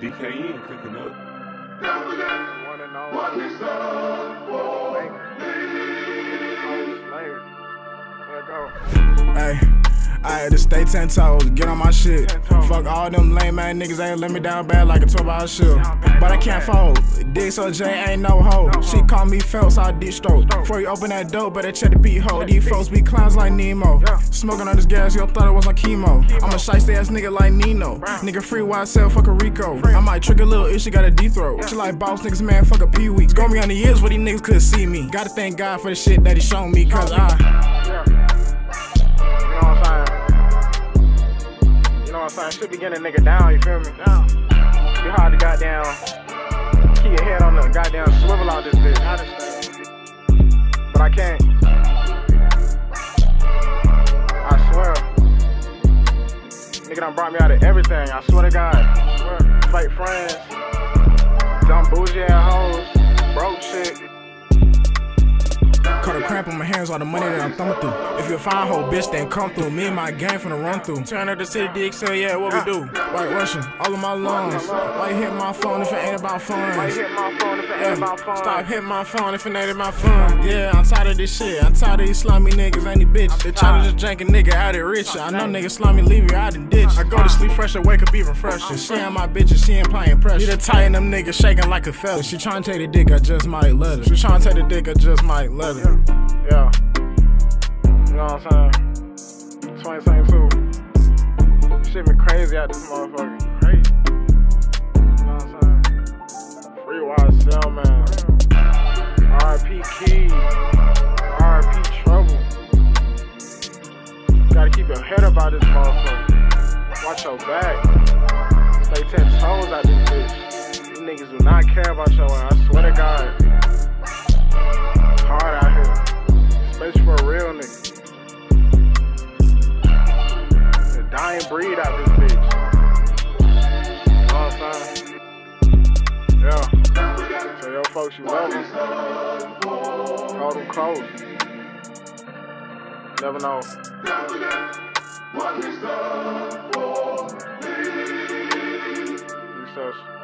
DKN cooking up. One and only. Let I had to stay ten toes, get on my shit. Fuck all them lame ass niggas, ain't let me down bad like a 12 hour shift. But I can't fold. Dick so J ain't no hoe. She call me Phelps, I deep stroke. Before you open that door, better check the beat hole. These folks be clowns like Nemo. Smoking on this gas, yo thought it was on chemo. I'm a shiesty ass nigga like Nino. Nigga free YSL, fuck a RICO. I might trick a little if she got a deep throat. She like boss niggas, man, fuck a pee wee. Score me on the years where these niggas couldn't see me. Gotta thank God for the shit that he shown me, cause I. saying? You know I'm? Should be getting a nigga down, you feel me? Down. Be hard to goddamn keep your head on the goddamn swivel out this bitch. But I can't. I swear. Nigga done brought me out of everything. I swear to God. I swear. Fake friends. Dumb bougie ass hoes. Broke shit. Cut a cramp on my hands, all the money that I'm thumbing through. If you a fine hoe, bitch, then come through. Me and my gang finna run through. Turn up the city, dick, DXL, yeah, what we ah, do? White Russian, all of my lungs. Why you hit my phone if it ain't about Might funds? hit my phone if it ain't about fun. Stop hitting my phone if it ain't about fun. Yeah, I'm tired of this shit. I'm tired of these slimy niggas, ain't these bitch. They try to just drink a nigga out it rich. I know niggas slimy leave you out in ditch. I go to sleep fresh, I wake up even fresher. Oh, she ain't my bitch and she ain't playing pressure. Need to tighten them niggas shaking like a feather. She tryna take the dick, I just might let her. She tryna take the dick, I just might let her. Yeah. You know what I'm saying? 2022. Shit been crazy out this motherfucker. Crazy. You know what I'm saying? Free YSL, man. RP Key. RP Trouble. Gotta keep your head up out this motherfucker. Watch your back. Stay ten toes out this bitch. You niggas do not care about your ass. I swear to God. Hard out here. Especially for a real nigga. The dying breed out this bitch. You know? Yeah. So yo folks, you love them. Hold them close. Never know. Never forget what he's done for me. Recess.